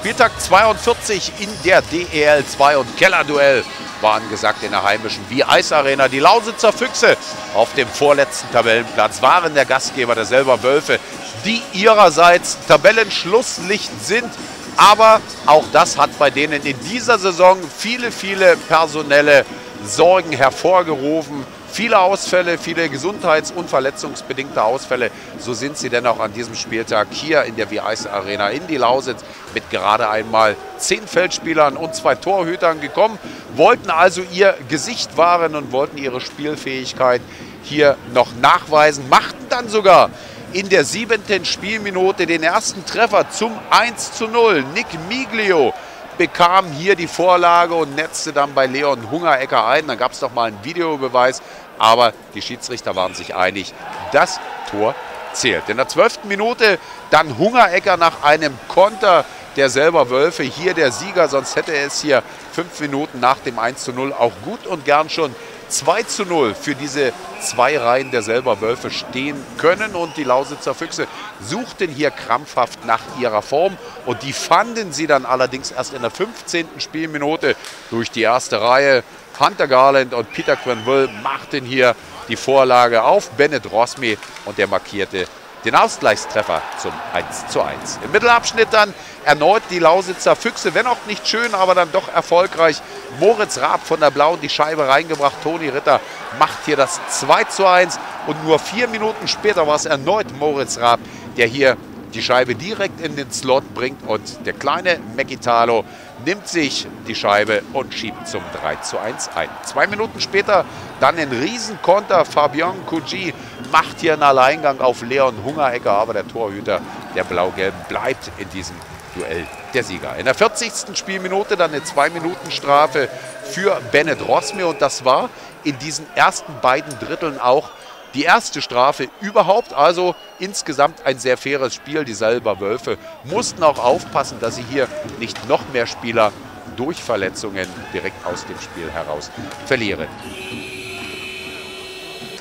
Spieltag 42 in der DEL 2 und Kellerduell war angesagt in der heimischen wie Eisarena. Die Lausitzer Füchse auf dem vorletzten Tabellenplatz waren der Gastgeber der selber Wölfe, die ihrerseits Tabellenschlusslicht sind. Aber auch das hat bei denen in dieser Saison viele, viele personelle Sorgen hervorgerufen. Viele Ausfälle, viele gesundheits- und verletzungsbedingte Ausfälle. So sind sie denn auch an diesem Spieltag hier in der Wie-Eis Arena in die Lausitz mit gerade einmal zehn Feldspielern und zwei Torhütern gekommen. Wollten also ihr Gesicht wahren und wollten ihre Spielfähigkeit hier noch nachweisen. Machten dann sogar in der siebenten Spielminute den ersten Treffer zum 1 zu 0. Nick Miglio bekam hier die Vorlage und netzte dann bei Leon Hungerecker ein. Dann gab es noch mal einen Videobeweis, aber die Schiedsrichter waren sich einig, das Tor zählt. In der zwölften Minute dann Hungerecker nach einem Konter der selber Wölfe. Hier der Sieger, sonst hätte es hier fünf Minuten nach dem 1 zu 0 auch gut und gern schon 2 zu 0 für diese zwei Reihen der selber Wölfe stehen können. Und die Lausitzer Füchse suchten hier krampfhaft nach ihrer Form. Und die fanden sie dann allerdings erst in der 15. Spielminute durch die erste Reihe. Hunter Garland und Peter Quenville machten hier die Vorlage auf Bennett Rosmi und der markierte den Ausgleichstreffer zum 1 zu 1. Im Mittelabschnitt dann erneut die Lausitzer Füchse, wenn auch nicht schön, aber dann doch erfolgreich. Moritz Raab von der Blauen die Scheibe reingebracht. Toni Ritter macht hier das 2 zu 1 und nur vier Minuten später war es erneut Moritz Raab, der hier die Scheibe direkt in den Slot bringt und der kleine Mekitalo nimmt sich die Scheibe und schiebt zum 3 zu 1 ein. Zwei Minuten später dann ein Riesenkonter. Fabian Kuji macht hier einen Alleingang auf Leon Hungerecker, aber der Torhüter der Blau-Gelben bleibt in diesem Duell der Sieger. In der 40. Spielminute dann eine 2-Minuten-Strafe für Bennett Rosme und das war in diesen ersten beiden Dritteln auch die erste Strafe überhaupt. Also insgesamt ein sehr faires Spiel. Die Salber Wölfe mussten auch aufpassen, dass sie hier nicht noch mehr Spieler durch Verletzungen direkt aus dem Spiel heraus verlieren.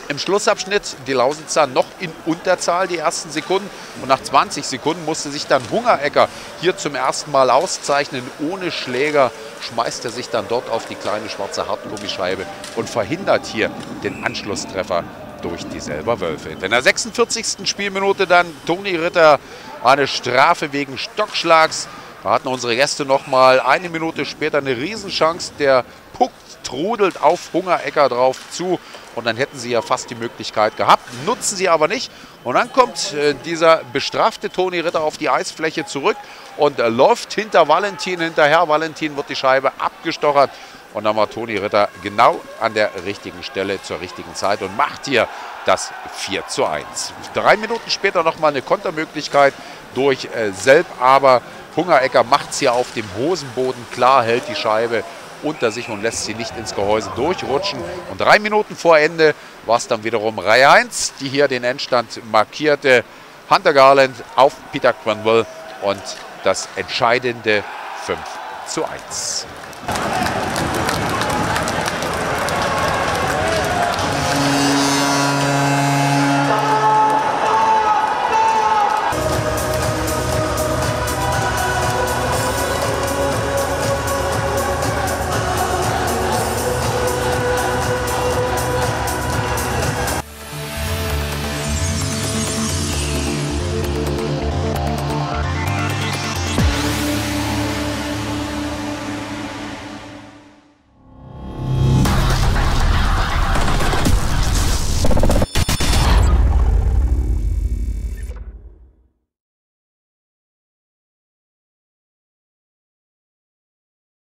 Im Schlussabschnitt die Lausitzer noch in Unterzahl die ersten Sekunden. Und nach 20 Sekunden musste sich dann Hungerecker hier zum ersten Mal auszeichnen. Ohne Schläger schmeißt er sich dann dort auf die kleine schwarze Hartgummischeibe und verhindert hier den Anschlusstreffer durch die selber Wölfe. In der 46. Spielminute dann Toni Ritter eine Strafe wegen Stockschlags. Da hatten unsere Gäste noch mal eine Minute später eine Riesenchance. Der Puck trudelt auf Hungerecker drauf zu und dann hätten sie ja fast die Möglichkeit gehabt, nutzen sie aber nicht. Und dann kommt äh, dieser bestrafte Toni Ritter auf die Eisfläche zurück und äh, läuft hinter Valentin hinterher. Valentin wird die Scheibe abgestochert und dann war Toni Ritter genau an der richtigen Stelle zur richtigen Zeit und macht hier das 4 zu 1. Drei Minuten später nochmal eine Kontermöglichkeit durch äh, Selb, aber Hungerecker macht es hier auf dem Hosenboden klar, hält die Scheibe unter sich und lässt sie nicht ins Gehäuse durchrutschen. Und drei Minuten vor Ende war es dann wiederum Reihe 1, die hier den Endstand markierte. Hunter Garland auf Peter Cranwell und das entscheidende 5 zu 1.